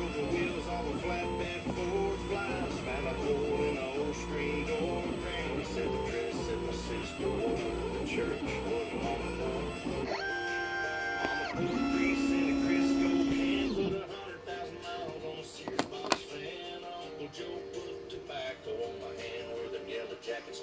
through the wheels on the flatbed Ford flies, found a hole in old screen door. Said the dress my sister wore the church wasn't long Uncle Joe put tobacco on my hand where them yellow jackets.